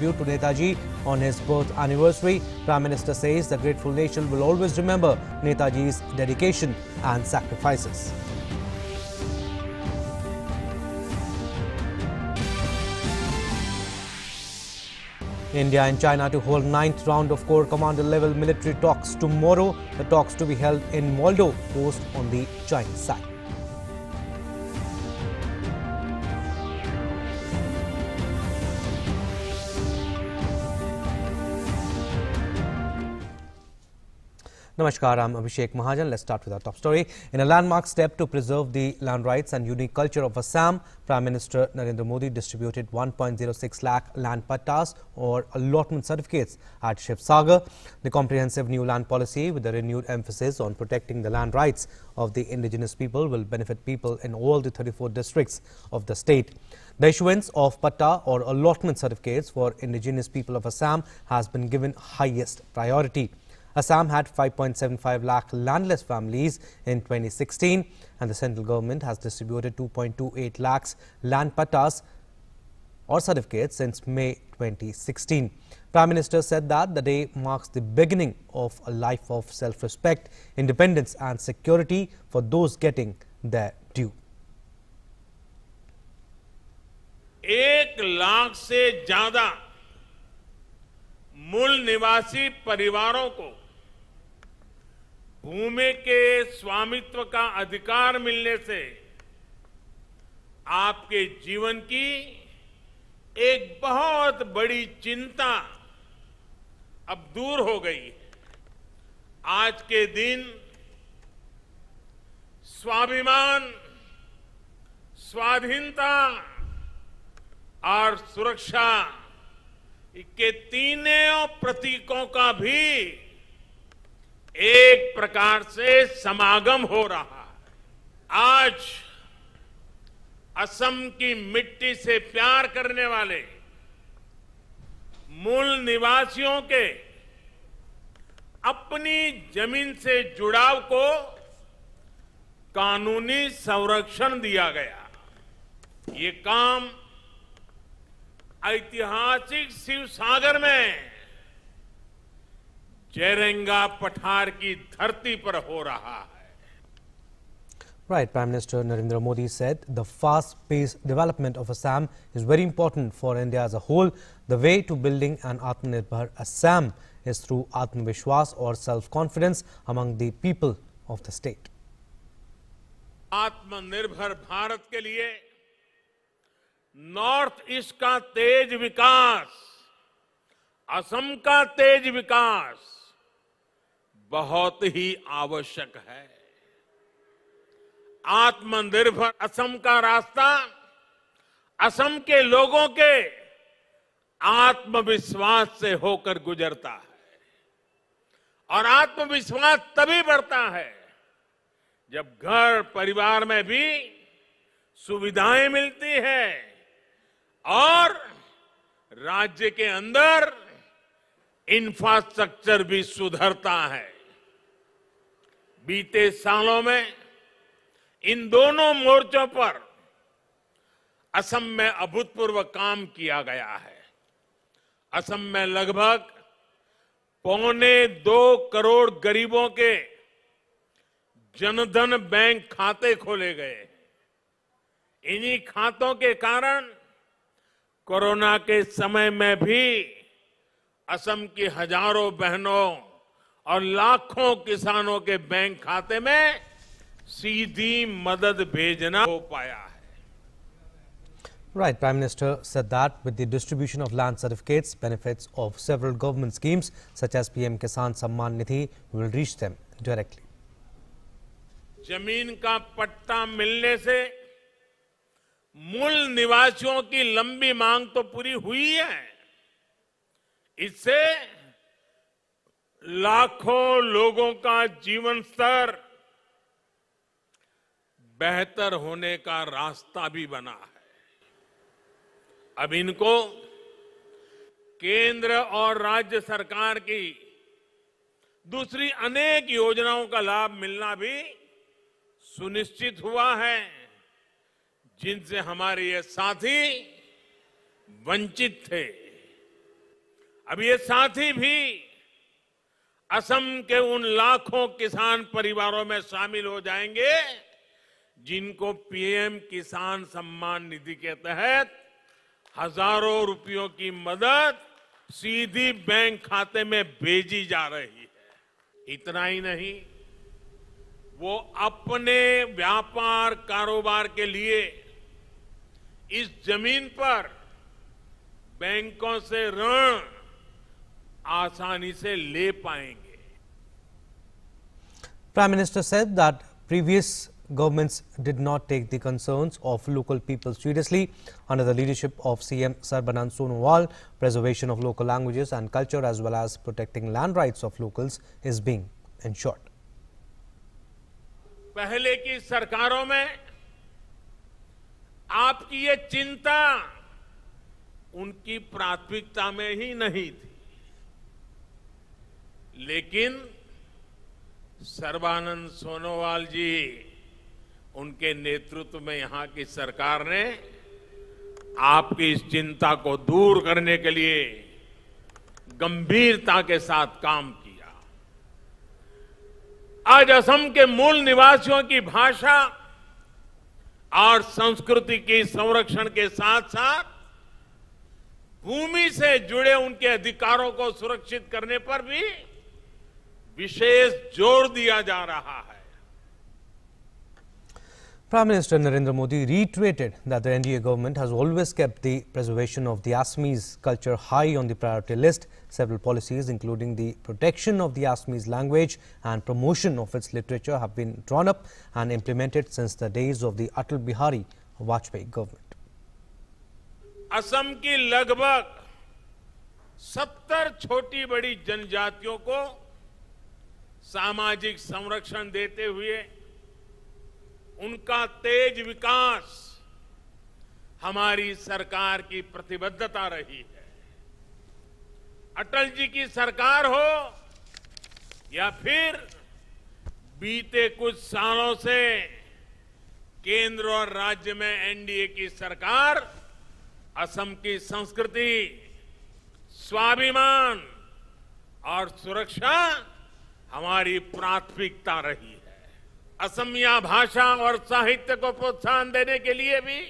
tribute to Netaji on his birth anniversary. Prime Minister says the grateful nation will always remember Netaji's dedication and sacrifices. India and China to hold ninth round of Corps Commander level military talks tomorrow. The talks to be held in Moldo, post on the Chinese side. Namaskar, I'm Abhishek Mahajan. Let's start with our top story. In a landmark step to preserve the land rights and unique culture of Assam, Prime Minister Narendra Modi distributed 1.06 lakh land pattas or allotment certificates at Shivsagar. The comprehensive new land policy with a renewed emphasis on protecting the land rights of the indigenous people will benefit people in all the 34 districts of the state. The issuance of patta or allotment certificates for indigenous people of Assam has been given highest priority. Assam had 5.75 lakh landless families in 2016 and the central government has distributed 2.28 lakhs land pattas or certificates since May 2016. Prime Minister said that the day marks the beginning of a life of self-respect, independence and security for those getting their due. एक लाख से ज्यादा मूल निवासी परिवारों को भूमि के स्वामित्व का अधिकार मिलने से आपके जीवन की एक बहुत बड़ी चिंता अब दूर हो गई है। आज के दिन स्वाभिमान, स्वाधीनता और सुरक्षा के तीनों प्रतीकों का भी एक प्रकार से समागम हो रहा है। आज असम की मिट्टी से प्यार करने वाले मूल निवासियों के अपनी ज़मीन से जुड़ाव को कानूनी संरक्षण दिया गया। ये काम ऐतिहासिक शिव सागर में जयरंगा पठार की धरती पर हो रहा है Right, Prime Minister Narendra Modi said the fast-paced development of Assam is very important for India as a whole. The way to building an Atmanirbhar Assam is through Atmavishwas or self-confidence among the people of the state. आत्मनिर्भर भारत के लिए north east का तेज विकास असम का तेज विकास बहुत ही आवश्यक है। आत्मनिर्भर असम का रास्ता, असम के लोगों के आत्मविश्वास से होकर गुजरता है। और आत्मविश्वास तभी बढ़ता है जब घर परिवार में भी सुविधाएँ मिलती है और राज्य के अंदर इंफ्रास्ट्रक्चर भी सुधरता है। बीते सालों में इन दोनों मोर्चों पर असम में अभूतपूर्व काम किया गया है। असम में लगभग पौने दो करोड़ गरीबों के जनधन बैंक खाते खोले गए। इन्हीं खातों के कारण कोरोना के समय में भी असम की हज़ारों बहनों और लाखों किसानों के बैंक खाते में सीधी मदद भेजना हो पाया है। Right prime minister said that with the distribution of land certificates benefits of several government schemes such as PM Kisan Samman Nidhi will reach them directly ज़मीन का पट्टा मिलने से मूल निवासियों की लंबी मांग तो पूरी हुई है। इससे लाखों लोगों का जीवन स्तर बेहतर होने का रास्ता भी बना है। अब इनको केंद्र और राज्य सरकार की दूसरी अनेक योजनाओं का लाभ मिलना भी सुनिश्चित हुआ है, जिनसे हमारे ये साथी वंचित थे। अब ये साथी भी असम के उन लाखों किसान परिवारों में शामिल हो जाएँगे, जिनको पीएम किसान सम्मान निधि के तहत हज़ारों रुपयों की मदद सीधी बैंक खाते में भेजी जा रही है। इतना ही नहीं, वो अपने व्यापार कारोबार के लिए इस ज़मीन पर बैंकों से ऋण आसानी से ले पाएँगे। Prime minister said that previous governments did not take the concerns of local people seriously under the leadership of CM Sarbananda Sonowal preservation of local languages and culture as well as protecting land rights of locals is being short पहले की सरकारों में आपकी ये चिंता उनकी प्राथमिकता में ही नहीं थी। लेकिन सर्बानंद सोनोवाल जी, उनके नेतृत्व में यहाँ की सरकार ने आपकी इस चिंता को दूर करने के लिए गंभीरता के साथ काम किया। आज असम के मूल निवासियों की भाषा और संस्कृति के संरक्षण के साथ साथ भूमि से जुड़े उनके अधिकारों को सुरक्षित करने पर भी विशेष ज़ोर दिया जा रहा है Prime Minister Narendra Modi reiterated that the NDA government has always kept the preservation of the Assamese culture high on the priority list. Several policies, including the protection of the Assamese language and promotion of its literature, have been drawn up and implemented since the days of the Atal Bihari Vajpayee government. Assam की लगभग 70 छोटी बड़ी जनजातियों को सामाजिक संरक्षण देते हुए उनका तेज विकास हमारी सरकार की प्रतिबद्धता रही है। अटल जी की सरकार हो या फिर बीते कुछ सालों से केंद्र और राज्य में एनडीए की सरकार, असम की संस्कृति, स्वाभिमान और सुरक्षा हमारी प्राथमिकता रही है। असमिया भाषा और साहित्य को प्रोत्साहन देने के लिए भी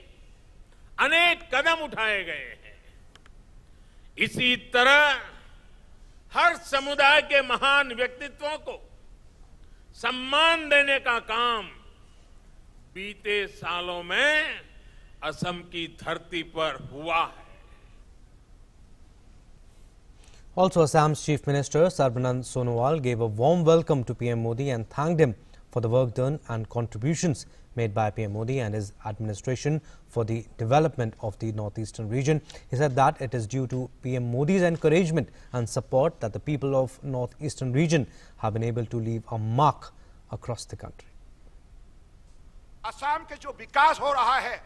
अनेक कदम उठाए गए हैं। इसी तरह हर समुदाय के महान व्यक्तित्वों को सम्मान देने का काम बीते सालों में असम की धरती पर हुआ है। Also, Assam's Chief Minister Sarbanand Sonowal gave a warm welcome to PM Modi and thanked him for the work done and contributions made by PM Modi and his administration for the development of the northeastern region. He said that it is due to PM Modi's encouragement and support that the people of northeastern region have been able to leave a mark across the country. Assam के जो विकास हो रहा है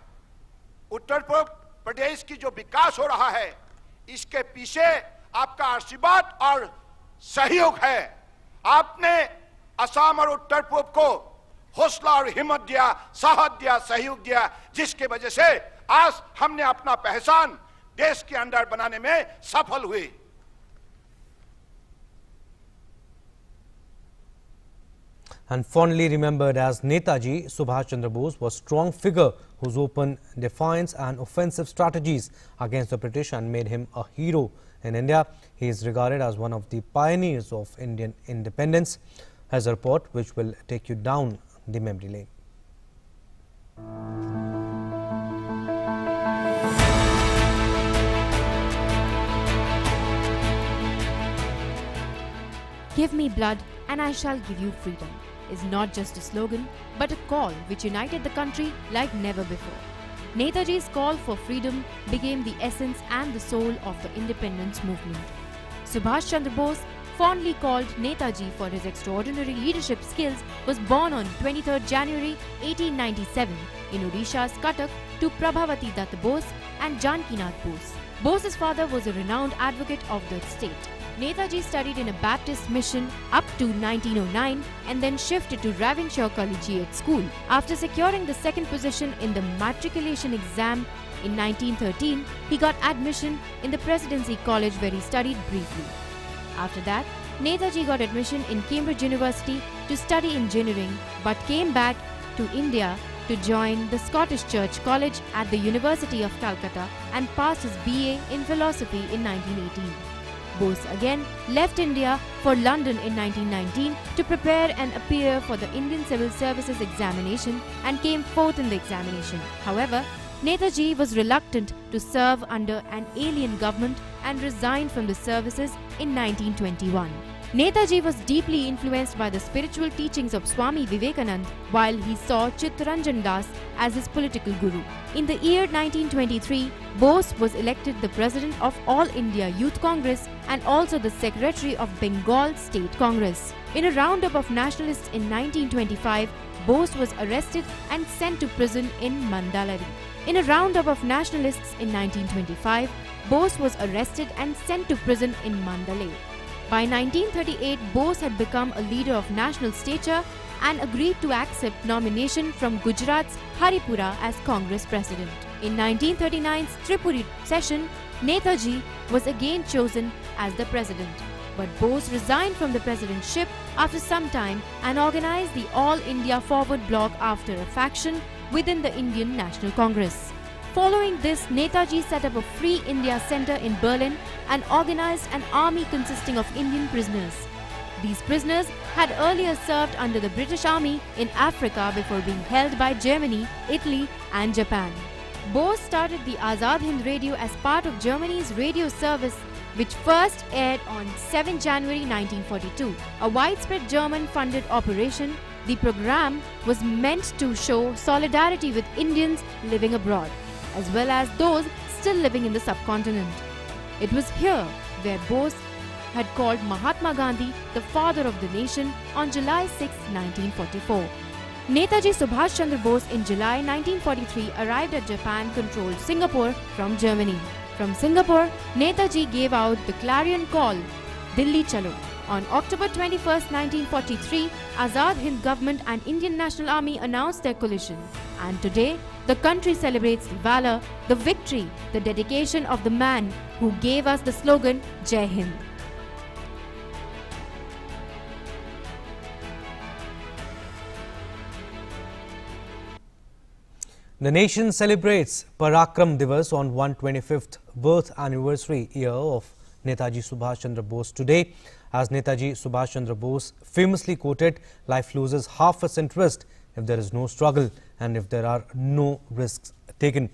उत्तर पूर्व प्रदेश की जो विकास हो रहा है इसके पीछे आपका आशीर्वाद और सहयोग है आपने असम और उत्तर पूर्व को हौसला और हिम्मत दिया साहस दिया सहयोग दिया जिसके वजह से आज हमने अपना पहचान देश के अंदर बनाने में सफल हुए and fondly remembered as Netaji, Subhash Chandra Bose was strong figure whose open defiance and offensive strategies against the British and made him a hero in India. He is regarded as one of the pioneers of Indian independence. Has a report which will take you down the memory lane. Give me blood and I shall give you freedom is not just a slogan but a call which united the country like never before. Netaji's call for freedom became the essence and the soul of the independence movement. Subhash Chandra Bose, fondly called Netaji for his extraordinary leadership skills, was born on 23 January 1897 in Odisha's Cuttack to Prabhavati Dutt Bose and Janakinath Bose. Bose's father was a renowned advocate of the state. Netaji studied in a Baptist mission up to 1909 and then shifted to Ravenshaw Collegiate School. After securing the second position in the matriculation exam In 1913, he got admission in the Presidency College where he studied briefly. After that, Netaji got admission in Cambridge University to study engineering but came back to India to join the Scottish Church College at the University of Calcutta and passed his BA in philosophy in 1918. Bose again left India for London in 1919 to prepare and appear for the Indian Civil Services examination and came fourth in the examination. However, Netaji was reluctant to serve under an alien government and resigned from the services in 1921. Netaji was deeply influenced by the spiritual teachings of Swami Vivekanand while he saw Chittaranjan Das as his political guru. In the year 1923, Bose was elected the president of All India Youth Congress and also the secretary of Bengal State Congress. In a roundup of nationalists in 1925, Bose was arrested and sent to prison in Mandalay. In a roundup of nationalists in 1925, Bose was arrested and sent to prison in Mandalay. By 1938, Bose had become a leader of national stature and agreed to accept nomination from Gujarat's Haripura as Congress president. In 1939's Tripuri session, Netaji was again chosen as the president. But Bose resigned from the presidentship after some time and organized the All India Forward Bloc after a faction within the Indian National Congress. Following this, Netaji set up a Free India Center in Berlin and organized an army consisting of Indian prisoners. These prisoners had earlier served under the British Army in Africa before being held by Germany, Italy, and Japan. Bose started the Azad Hind Radio as part of Germany's radio service, which first aired on 7 January 1942. A widespread German funded operation, the program was meant to show solidarity with Indians living abroad as well as those still living in the subcontinent. It was here where Bose had called Mahatma Gandhi the father of the nation on July 6, 1944. Netaji Subhash Chandra Bose in July 1943 arrived at Japan controlled Singapore from Germany. From Singapore, Netaji gave out the clarion call, Dilli Chalo. On October 21, 1943, Azad Hind government and Indian National Army announced their coalition. And today, the country celebrates the valor, the victory, the dedication of the man who gave us the slogan Jai Hind. The nation celebrates Parakram Divas on 125th birth anniversary year of Netaji Subhash Chandra Bose today. As Netaji Subhash Chandra Bose famously quoted, life loses half its interest if there is no struggle and if there are no risks taken.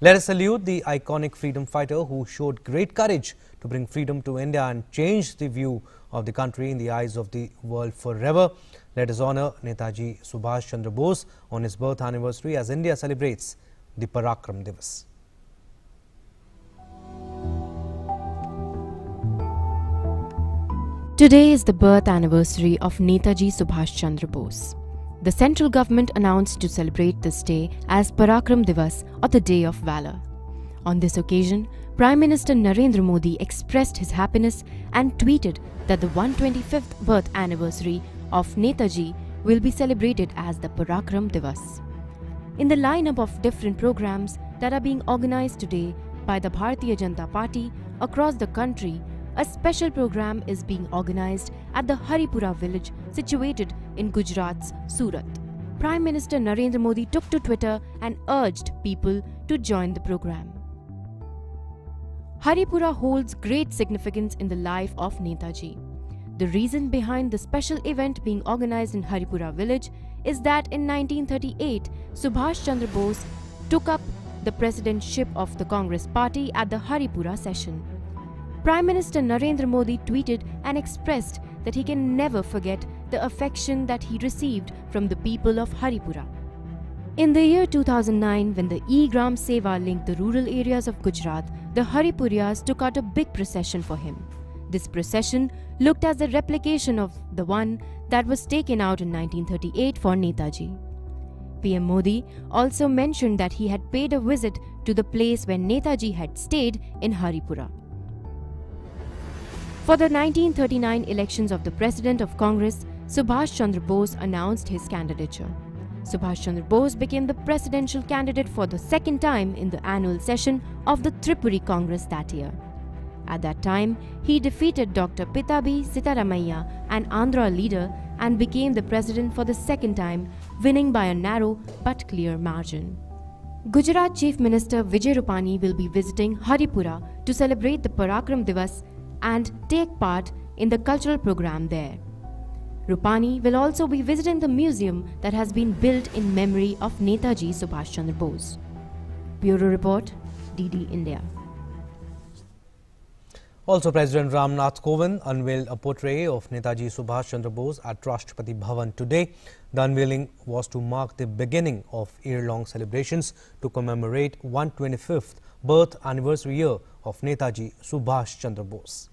Let us salute the iconic freedom fighter who showed great courage to bring freedom to India and change the view of the country in the eyes of the world forever. Let us honor Netaji Subhash Chandra Bose on his birth anniversary as India celebrates the Parakram Divas. Today is the birth anniversary of Netaji Subhash Chandra Bose. The central government announced to celebrate this day as Parakram Divas or the Day of Valor. On this occasion, Prime Minister Narendra Modi expressed his happiness and tweeted that the 125th birth anniversary of Netaji will be celebrated as the Parakram Divas. In the lineup of different programs that are being organized today by the Bharatiya Janata Party across the country, a special program is being organized at the Haripura village situated in Gujarat's Surat. Prime Minister Narendra Modi took to Twitter and urged people to join the program. Haripura holds great significance in the life of Netaji. The reason behind the special event being organized in Haripura village is that in 1938, Subhash Chandra Bose took up the presidentship of the Congress party at the Haripura session. Prime Minister Narendra Modi tweeted and expressed that he can never forget the affection that he received from the people of Haripura. In the year 2009, when the e-Gram Seva linked the rural areas of Gujarat, the Haripurias took out a big procession for him. This procession looked as a replication of the one that was taken out in 1938 for Netaji. PM Modi also mentioned that he had paid a visit to the place where Netaji had stayed in Haripura. For the 1939 elections of the President of Congress, Subhash Chandra Bose announced his candidature. Subhash Chandra Bose became the presidential candidate for the second time in the annual session of the Tripuri Congress that year. At that time, he defeated Dr. Pattabhi Sitaramayya, an Andhra leader, and became the president for the second time, winning by a narrow but clear margin. Gujarat Chief Minister Vijay Rupani will be visiting Haripura to celebrate the Parakram Divas and take part in the cultural program there. Rupani will also be visiting the museum that has been built in memory of Netaji Subhash Chandra Bose. Bureau Report, DD India. Also, President Ramnath Kovind unveiled a portrait of Netaji Subhash Chandra Bose at Rashtrapati Bhavan today. The unveiling was to mark the beginning of year-long celebrations to commemorate 125th birth anniversary year of Netaji Subhash Chandra Bose.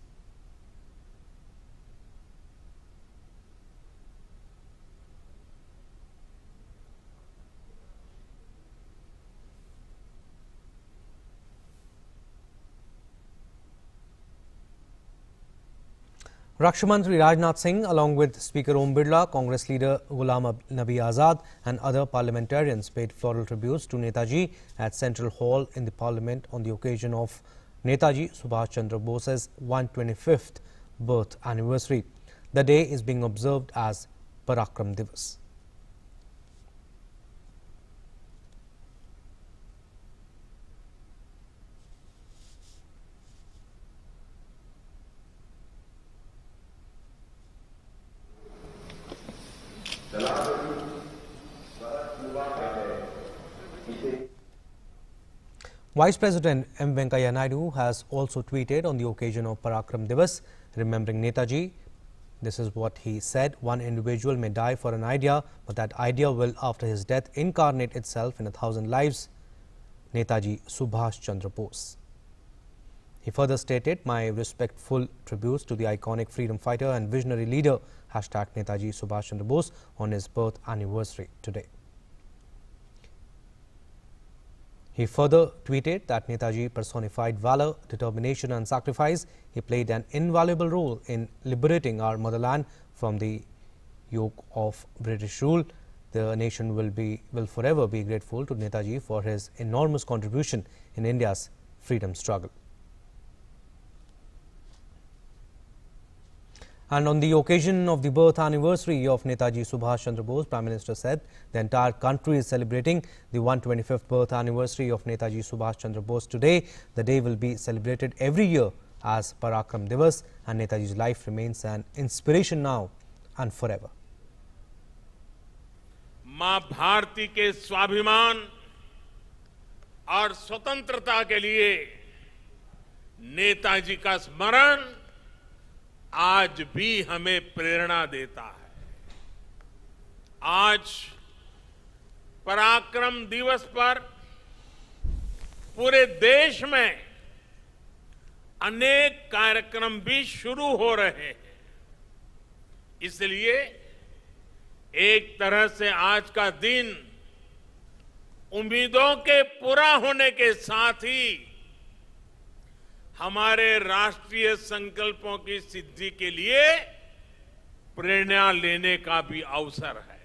Rakshamantri Rajnath Singh along with Speaker Om Birla, Congress leader Ghulam Nabi Azad and other parliamentarians paid floral tributes to Netaji at Central Hall in the Parliament on the occasion of Netaji Subhash Chandra Bose's 125th birth anniversary. The day is being observed as Parakram Divas. Vice President M. Venkaiah Naidu has also tweeted on the occasion of Parakram Divas, remembering Netaji. This is what he said, one individual may die for an idea, but that idea will after his death incarnate itself in a thousand lives. Netaji Subhash Chandra Bose. He further stated, my respectful tributes to the iconic freedom fighter and visionary leader, hashtag Netaji Subhash Chandra Bose on his birth anniversary today. He further tweeted that Netaji personified valor, determination and sacrifice. He played an invaluable role in liberating our motherland from the yoke of British rule. The nation will be will forever be grateful to Netaji for his enormous contribution in India's freedom struggle. And on the occasion of the birth anniversary of Netaji Subhash Chandra Bose, Prime Minister said the entire country is celebrating the 125th birth anniversary of Netaji Subhash Chandra Bose today. The day will be celebrated every year as Parakram Divas and Netaji's life remains an inspiration now and forever. मां भारती के स्वाभिमान और स्वतंत्रता के लिए नेताजी का स्मरण आज भी हमें प्रेरणा देता है। आज पराक्रम दिवस पर पूरे देश में अनेक कार्यक्रम भी शुरू हो रहे हैं। इसलिए एक तरह से आज का दिन उम्मीदों के पूरा होने के साथ ही हमारे राष्ट्रीय संकल्पों की सिद्धि के लिए प्रेरणा लेने का भी अवसर है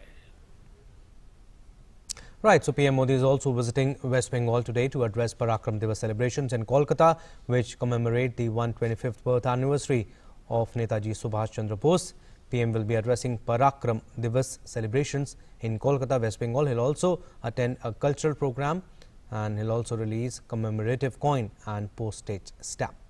Right, so PM Modi is also visiting West Bengal today to address Parakram Divas celebrations in Kolkata, which commemorate the 125th birth anniversary of Netaji Subhash Chandra Bose. PM will be addressing Parakram Divas celebrations in Kolkata, West Bengal. He'll also attend a cultural program and he'll also release commemorative coin and postage stamp.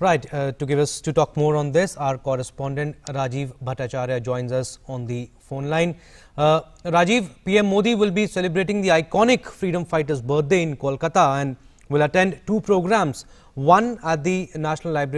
Right, uh, to give us to talk more on this, our correspondent Rajiv Bhattacharya joins us on the phone line. Uh, Rajiv, PM Modi will be celebrating the iconic freedom fighters' birthday in Kolkata and will attend two programs, one at the National Library